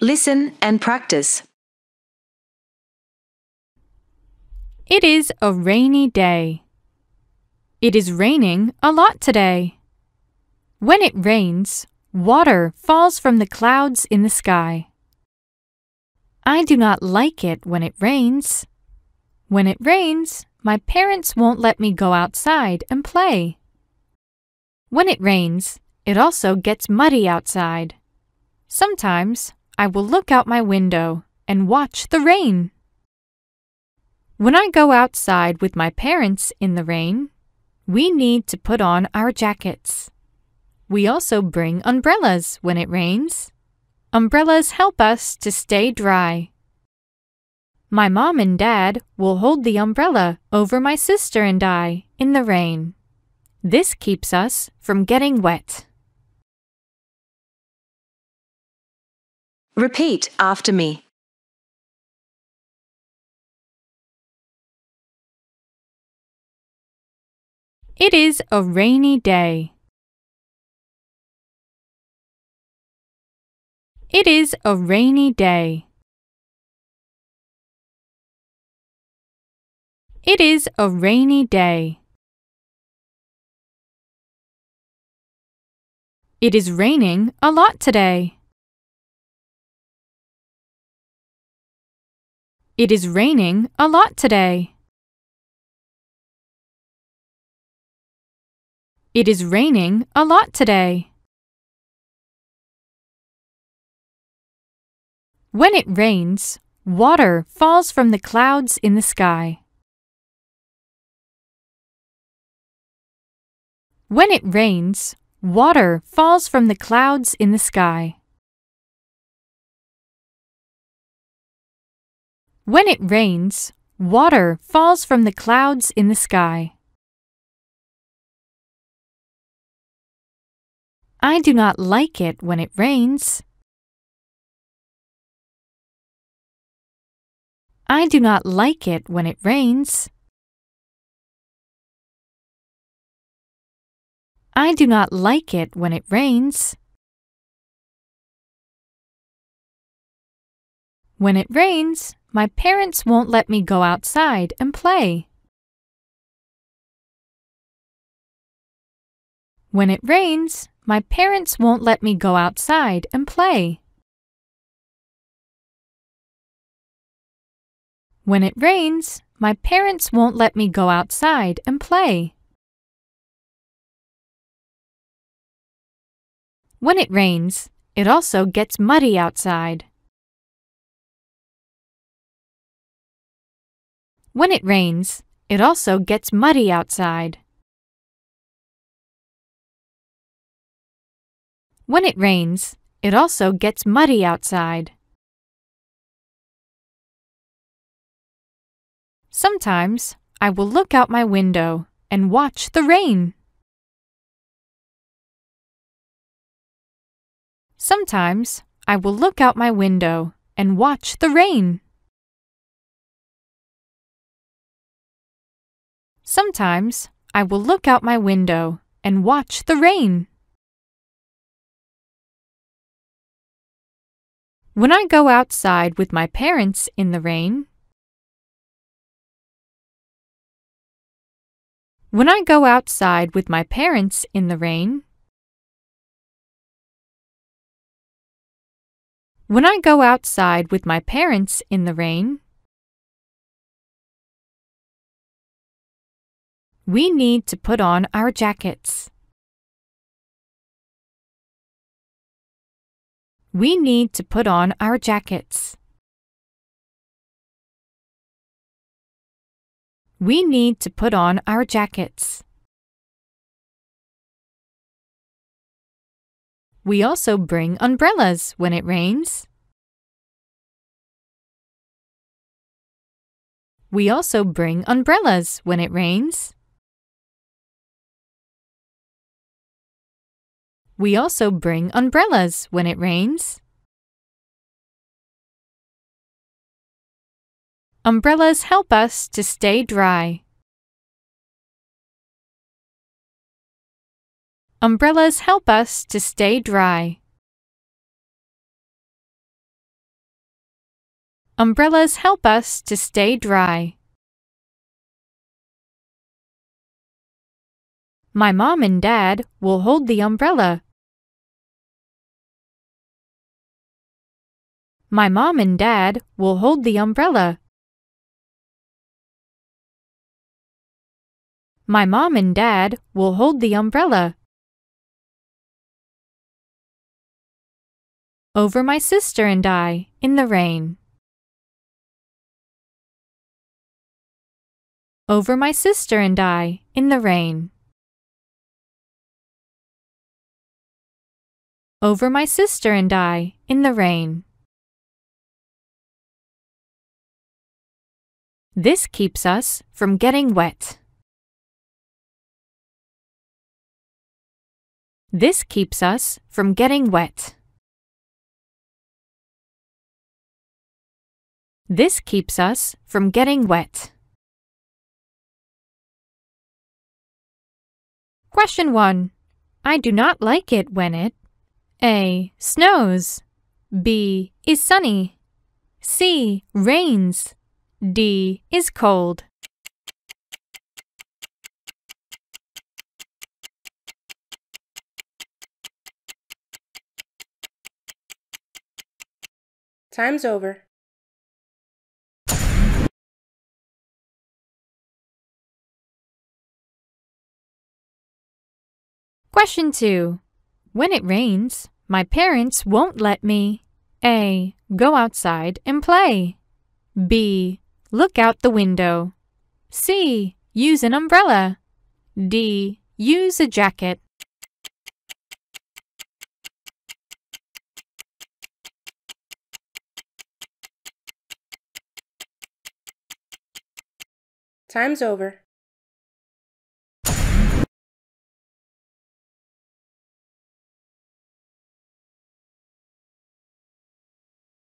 Listen and practice. It is a rainy day. It is raining a lot today. When it rains, water falls from the clouds in the sky. I do not like it when it rains. When it rains, my parents won't let me go outside and play. When it rains, it also gets muddy outside. Sometimes I will look out my window and watch the rain. When I go outside with my parents in the rain, we need to put on our jackets. We also bring umbrellas when it rains. Umbrellas help us to stay dry. My mom and dad will hold the umbrella over my sister and I in the rain. This keeps us from getting wet. Repeat after me. It is a rainy day. It is a rainy day. It is a rainy day. It is raining a lot today. It is raining a lot today. It is raining a lot today. When it rains, water falls from the clouds in the sky. When it rains, water falls from the clouds in the sky. When it rains, water falls from the clouds in the sky. I do not like it when it rains. I do not like it when it rains. I do not like it when it rains. When it rains, my parents won't let me go outside and play. When it rains, my parents won't let me go outside and play. When it rains, my parents won't let me go outside and play. When it rains, it also gets muddy outside. When it rains, it also gets muddy outside. When it rains, it also gets muddy outside. Sometimes I will look out my window and watch the rain. Sometimes I will look out my window and watch the rain. Sometimes I will look out my window and watch the rain. When I go outside with my parents in the rain, When I go outside with my parents in the rain, When I go outside with my parents in the rain, we need to put on our jackets. We need to put on our jackets. We need to put on our jackets. We also bring umbrellas when it rains. We also bring umbrellas when it rains. We also bring umbrellas when it rains. Umbrellas help us to stay dry. Umbrellas help us to stay dry. Umbrellas help us to stay dry. My mom and dad will hold the umbrella. My mom and dad will hold the umbrella. My mom and dad will hold the umbrella. Over my sister and I in the rain. Over my sister and I in the rain. Over my sister and I in the rain. This keeps us from getting wet. This keeps us from getting wet. This keeps us from getting wet. Question 1. I do not like it when it A. Snows B. Is sunny C. Rains D. Is cold Time's over. Question 2. When it rains, my parents won't let me A. Go outside and play. B. Look out the window. C. Use an umbrella. D. Use a jacket. Time's over.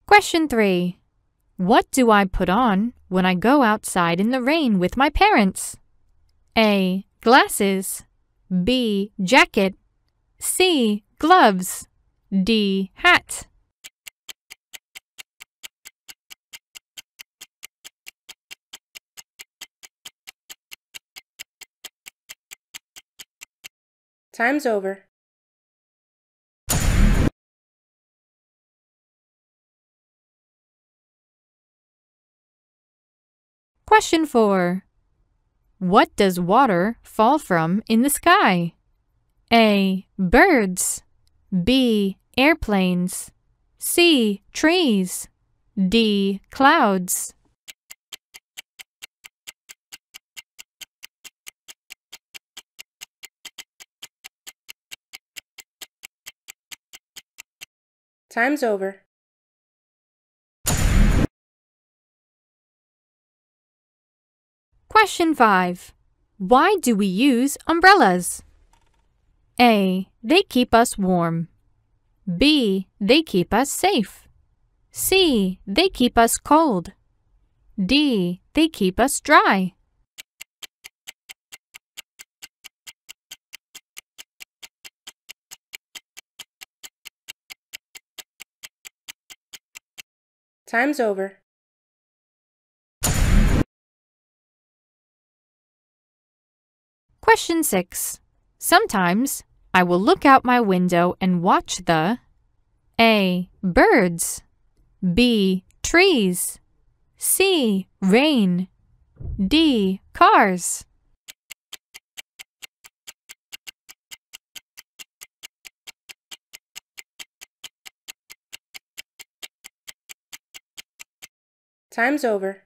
Question 3. What do I put on when I go outside in the rain with my parents? A. Glasses. B. Jacket. C. Gloves. D. Hat. Time's over. Question 4. What does water fall from in the sky? A. Birds. B. Airplanes. C. Trees. D. Clouds. Time's over. Question 5. Why do we use umbrellas? A. They keep us warm. B. They keep us safe. C. They keep us cold. D. They keep us dry. Time's over. Question 6. Sometimes I will look out my window and watch the A. Birds B. Trees C. Rain D. Cars Time's over.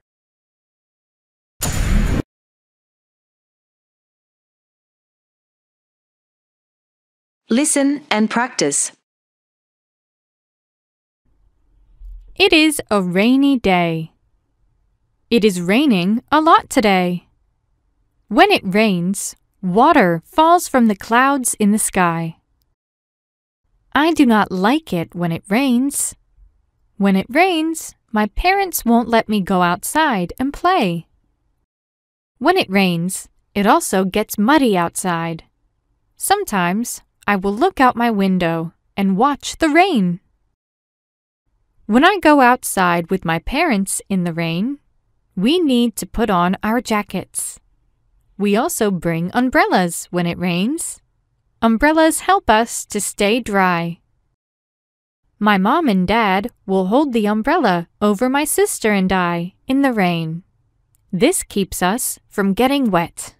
Listen and practice. It is a rainy day. It is raining a lot today. When it rains, water falls from the clouds in the sky. I do not like it when it rains. When it rains, my parents won't let me go outside and play. When it rains, it also gets muddy outside. Sometimes I will look out my window and watch the rain. When I go outside with my parents in the rain, we need to put on our jackets. We also bring umbrellas when it rains. Umbrellas help us to stay dry. My mom and dad will hold the umbrella over my sister and I in the rain. This keeps us from getting wet.